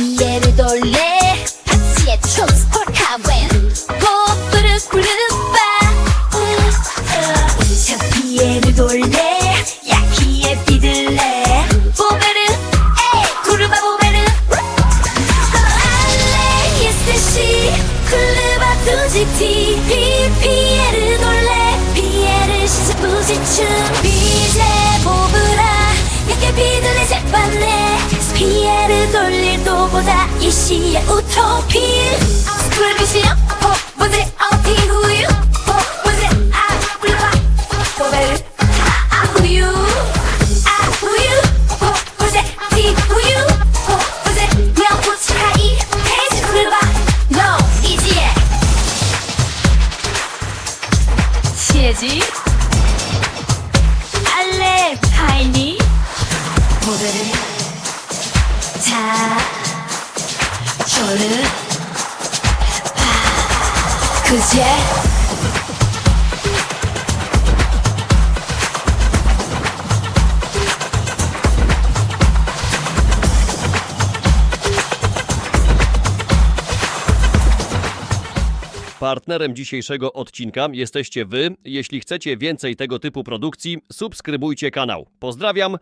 피해를 돌래. 파티에 초스포카웬. 포프를 부르바 참 피해를 돌래. 야키에 비들래. 보베르 에이 구르바 알레 예스시 클르바 두지티. 피 피해를 돌래. 피해를 시작 부지춤 돌릴 도보다 이 시의 우토피 스쿨비시요 보보제 어티 후유? 보보제 아 불러봐. 보베르 아 후유. 아 후유. 보보제 티 후유? 보보제 명부치하이. 페이지 불러봐. 이지에 시에지? 알레 파이니? 보베르 저를 봐 그제 Partnerem dzisiejszego odcinka jesteście Wy. Jeśli chcecie więcej tego typu produkcji, subskrybujcie kanał. Pozdrawiam